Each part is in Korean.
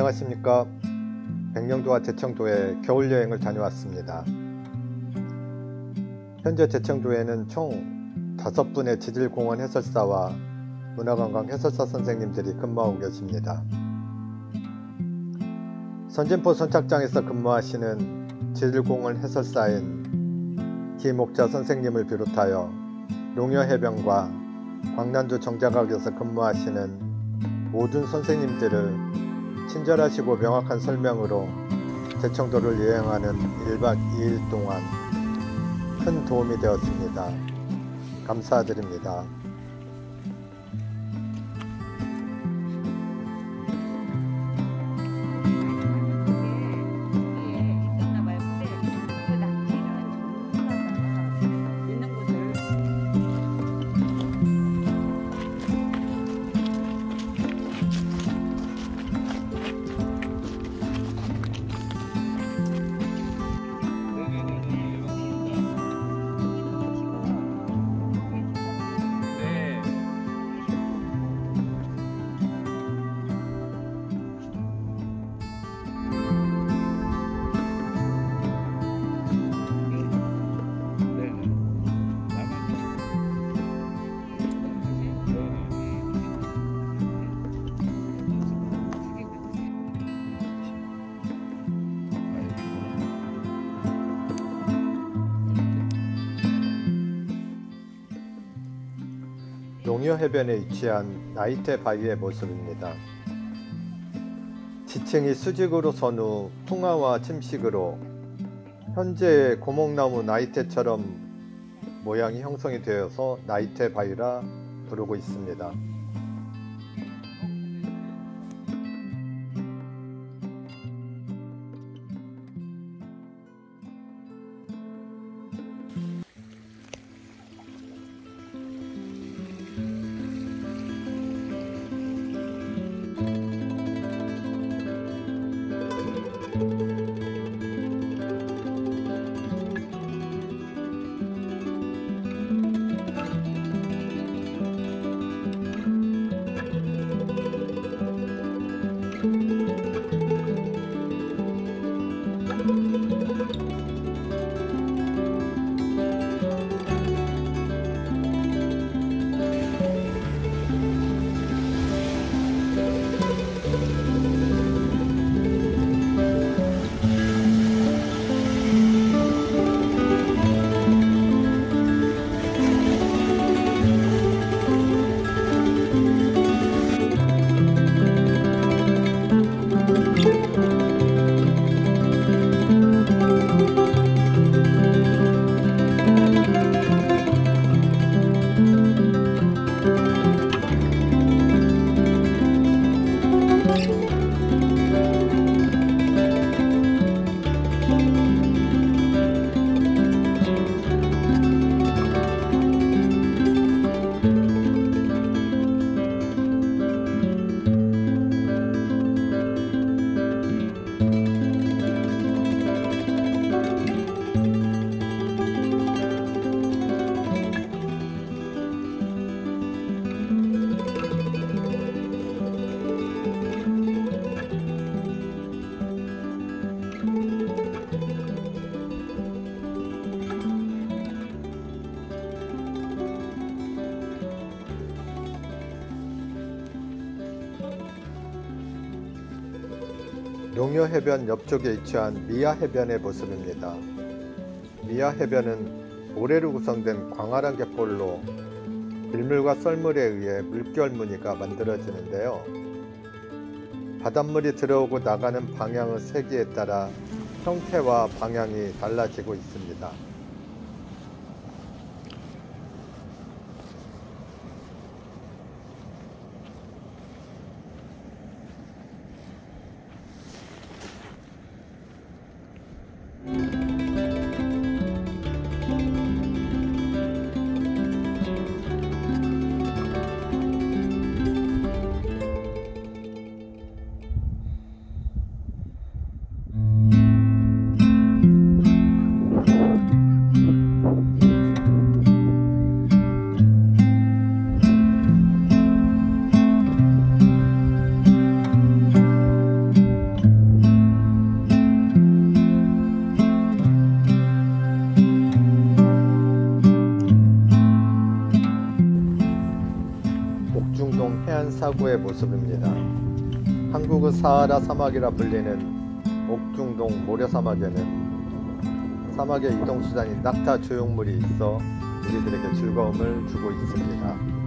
안녕하십니까? 백령도와 대청도에 겨울여행을 다녀왔습니다. 현재 대청도에는 총 5분의 지질공원 해설사와 문화관광 해설사 선생님들이 근무하고 계십니다. 선진포 선착장에서 근무하시는 지질공원 해설사인 김옥자 선생님을 비롯하여 농여해변과 광난도 정자각에서 근무하시는 모든 선생님들을 친절하시고 명확한 설명으로 대청도를 여행하는 1박 2일 동안 큰 도움이 되었습니다. 감사드립니다. 농여 해변에 위치한 나이테 바위의 모습입니다. 지층이 수직으로 선 후 풍화와 침식으로 현재의 고목나무 나이테처럼 모양이 형성이 되어서 나이테 바위라 부르고 있습니다. 농여 해변 옆쪽에 위치한 미아 해변의 모습입니다. 미아 해변은 모래로 구성된 광활한 갯벌로 밀물과 썰물에 의해 물결 무늬가 만들어지는데요. 바닷물이 들어오고 나가는 방향의 세기에 따라 형태와 방향이 달라지고 있습니다. 모습입니다. 한국의 사하라 사막이라 불리는 옥중동 모래사막에는 사막의 이동수단인 낙타 조형물이 있어 우리들에게 즐거움을 주고 있습니다.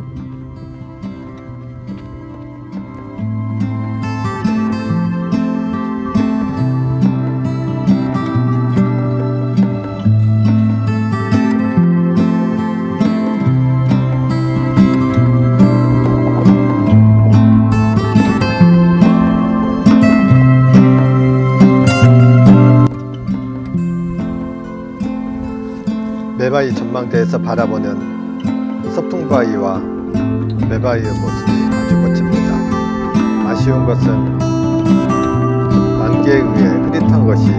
전망대에서 바라보는 서풍바위와 메바이의 모습이 아주 멋집니다. 아쉬운 것은 안개에 의해 흐릿한 것이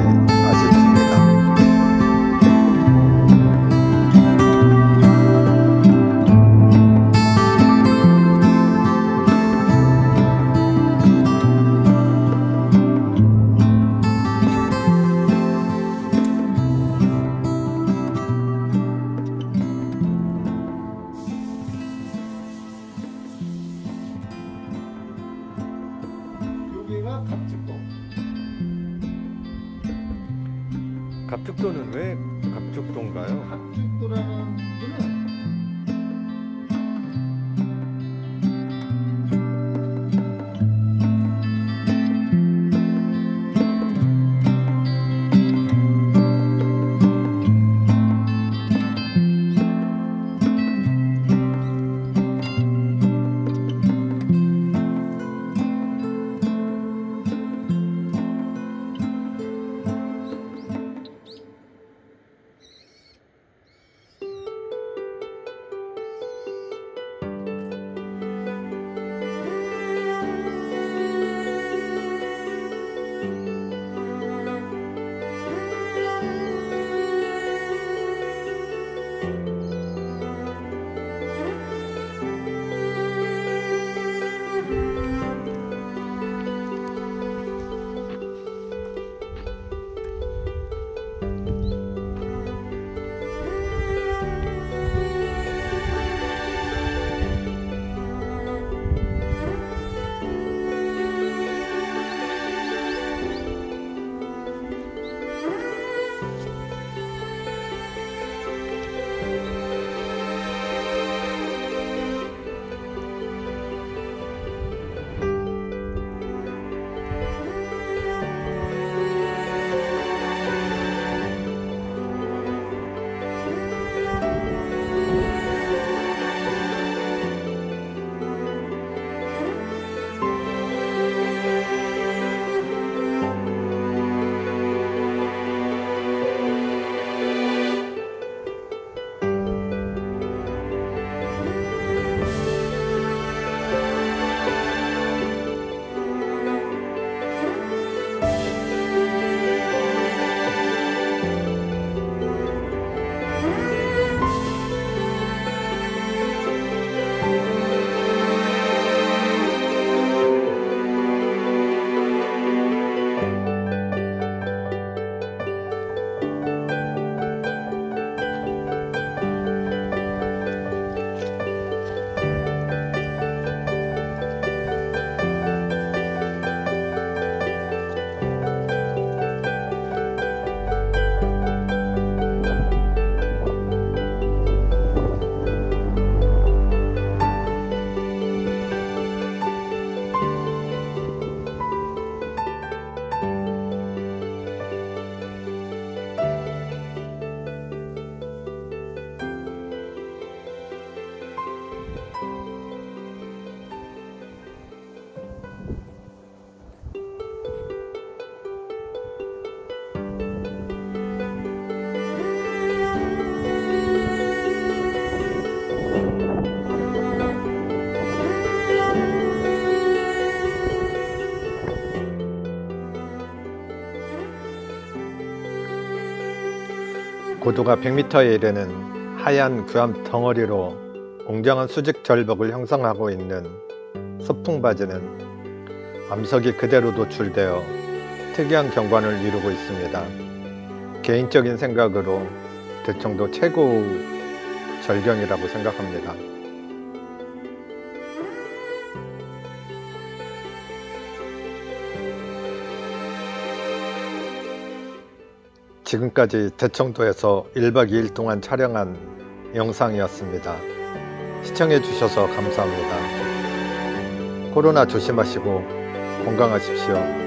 고도가 100m에 이르는 하얀 구암 덩어리로 웅장한 수직 절벽을 형성하고 있는 서풍바지는 암석이 그대로 노출되어 특이한 경관을 이루고 있습니다. 개인적인 생각으로 대청도 최고 절경이라고 생각합니다. 지금까지 대청도에서 1박 2일 동안 촬영한 영상이었습니다. 시청해 주셔서 감사합니다. 코로나 조심하시고 건강하십시오.